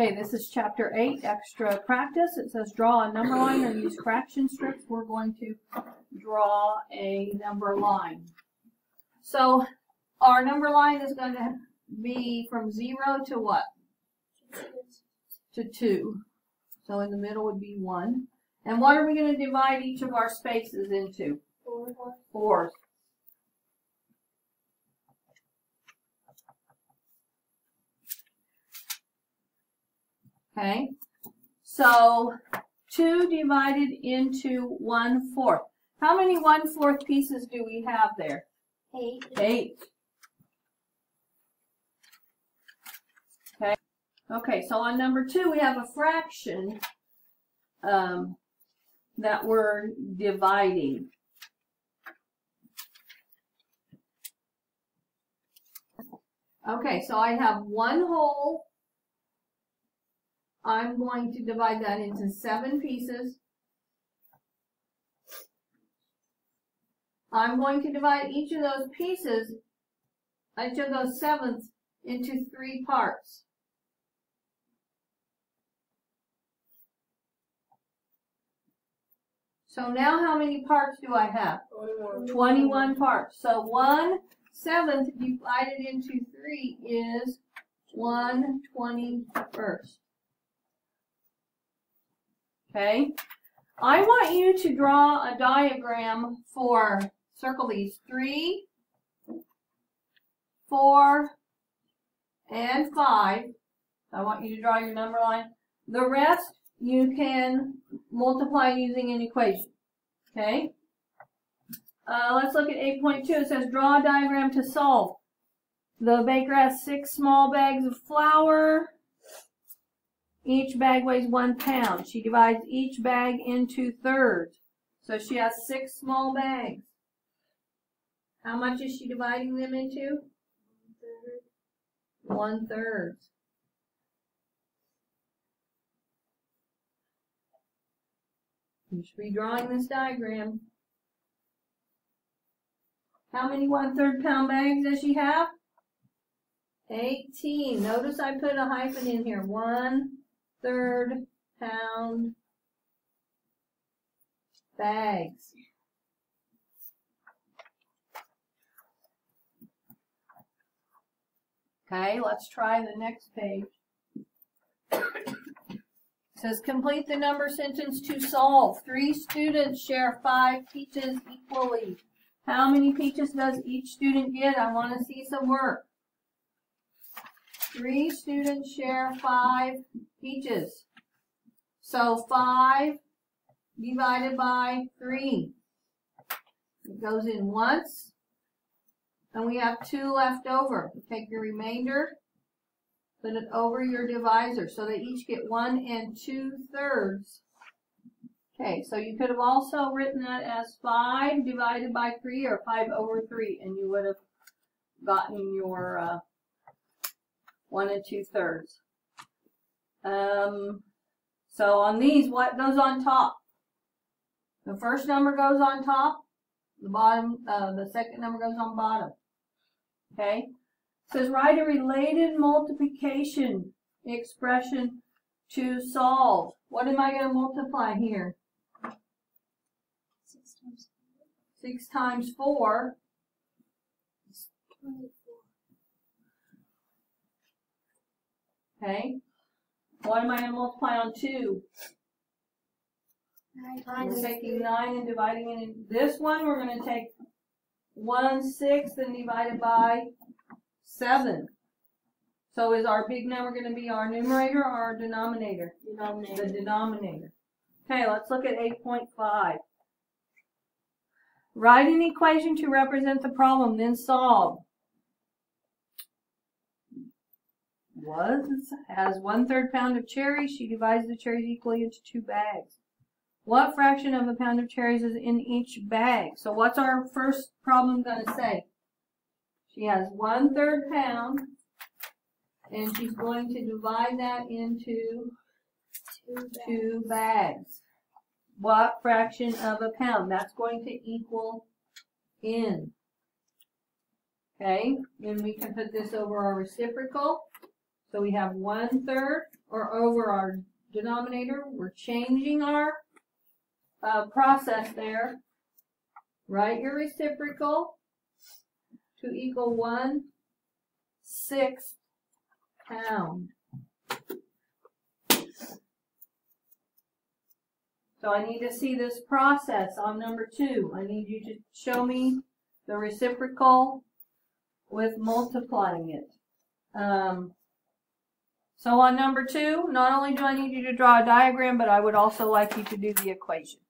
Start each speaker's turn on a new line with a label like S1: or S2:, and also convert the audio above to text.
S1: Okay, this is chapter eight, extra practice. It says draw a number line or use fraction strips. We're going to draw a number line. So our number line is going to be from zero to what? To two. So in the middle would be one. And what are we going to divide each of our spaces into? Fours. Okay, so two divided into one fourth. How many one fourth pieces do we have there?
S2: Eight.
S1: Eight. Okay, okay, so on number two, we have a fraction um, that we're dividing. Okay, so I have one whole. I'm going to divide that into seven pieces. I'm going to divide each of those pieces, each of those sevenths, into three parts. So now how many parts do I have? 21 parts. So 1 seventh divided into 3 is 1 21st. Okay? I want you to draw a diagram for, circle these, 3, 4, and 5. I want you to draw your number line. The rest you can multiply using an equation. Okay? Uh, let's look at 8.2. It says draw a diagram to solve. The baker has six small bags of flour. Each bag weighs one pound. She divides each bag into thirds. So she has six small bags. How much is she dividing them into? One third. You should be drawing this diagram. How many one-third pound bags does she have? 18. Notice I put a hyphen in here. One-third pound bags. Okay, let's try the next page. It says complete the number sentence to solve. Three students share five peaches equally. How many peaches does each student get? I want to see some work. Three students share five peaches. So five divided by three. It goes in once. And we have two left over. Take your remainder, put it over your divisor so they each get one and two thirds. Okay, so you could have also written that as 5 divided by 3 or 5 over 3, and you would have gotten your uh, 1 and 2 thirds. Um, so on these, what goes on top? The first number goes on top, the bottom, uh, the second number goes on bottom. Okay? It says write a related multiplication expression to solve. What am I going to multiply here?
S2: Six times
S1: 6 times 4 Okay. What am I going to multiply on 2?
S2: Nine
S1: We're taking 9 and dividing it in. This one, we're going to take 1 sixth and divide it by 7. So is our big number going to be our numerator or our denominator?
S2: denominator.
S1: The denominator. Okay, let's look at 8.5. Write an equation to represent the problem, then solve. Was has one third pound of cherries. She divides the cherries equally into two bags. What fraction of a pound of cherries is in each bag? So what's our first problem going to say? She has one third pound, and she's going to divide that into
S2: Two bags.
S1: two bags. What fraction of a pound? That's going to equal in. Okay, then we can put this over our reciprocal. So we have one third or over our denominator. We're changing our uh, process there. Write your reciprocal to equal one sixth pound. So I need to see this process on number two. I need you to show me the reciprocal with multiplying it. Um, so on number two, not only do I need you to draw a diagram, but I would also like you to do the equation.